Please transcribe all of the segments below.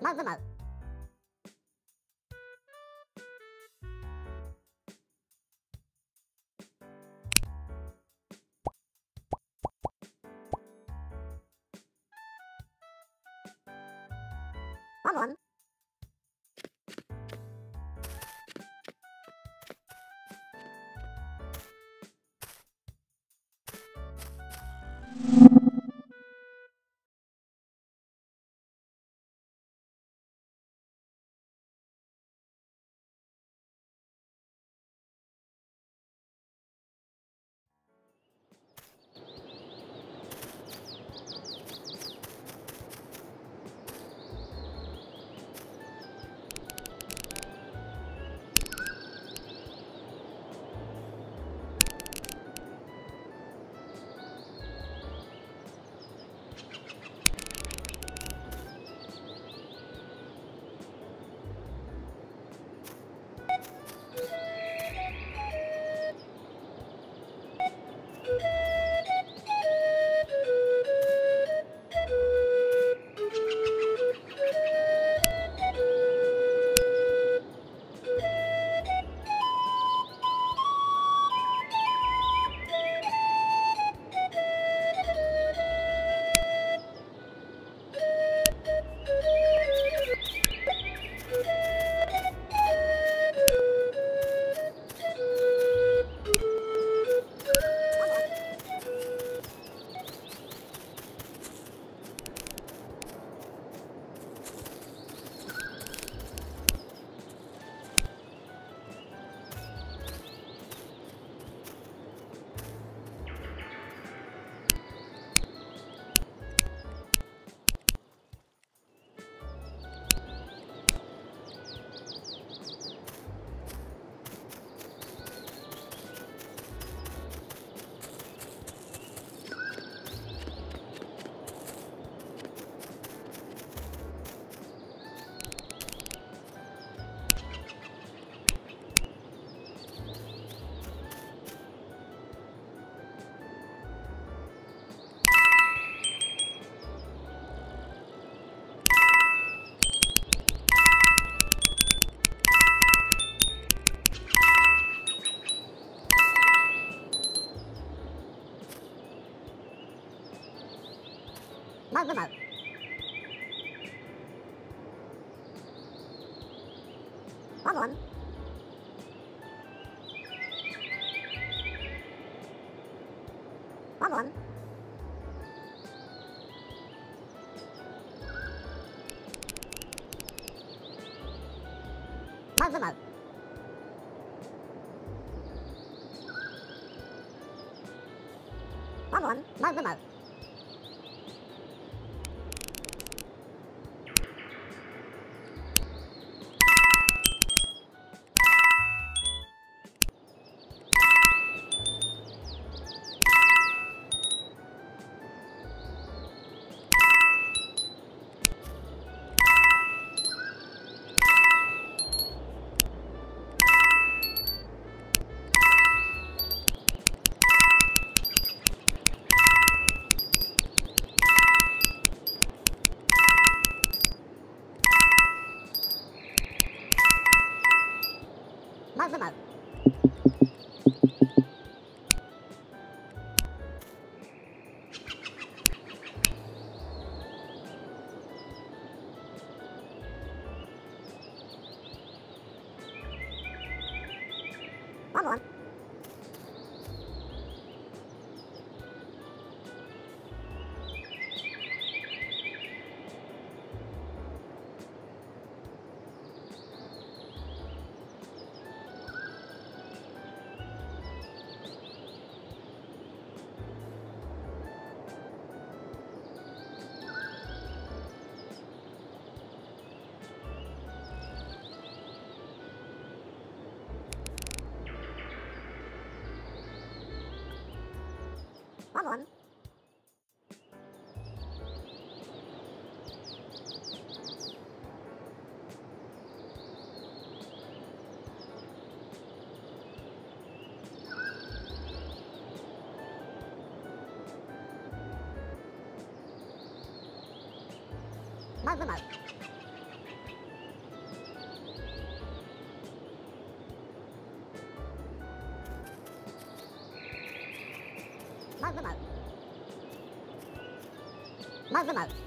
那那那这么。慢慢慢慢 Problem. Mug remote. Mouth to mouth.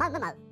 マウマ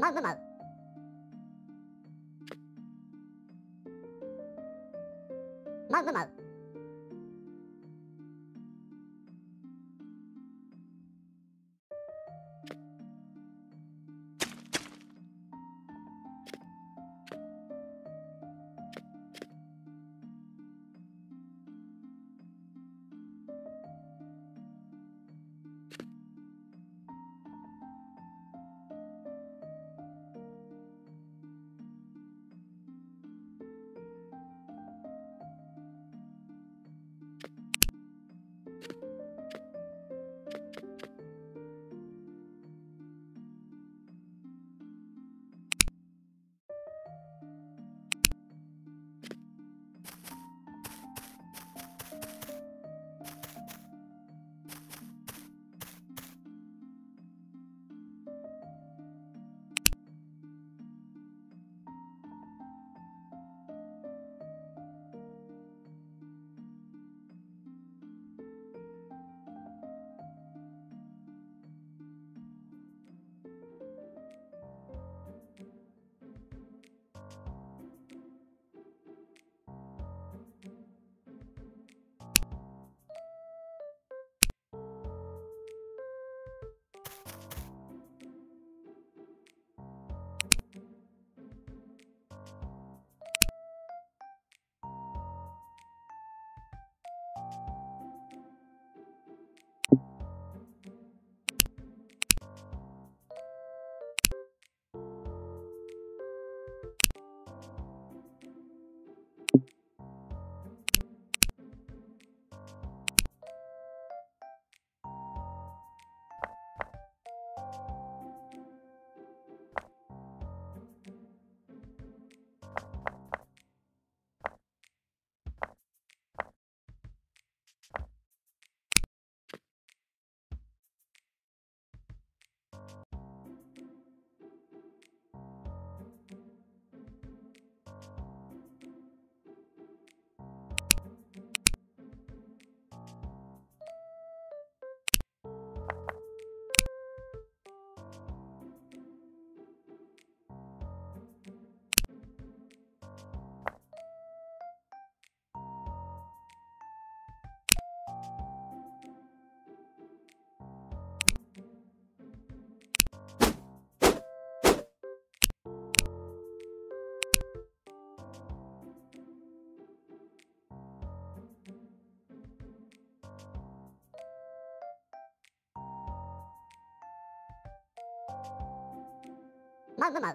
まウまウママウマ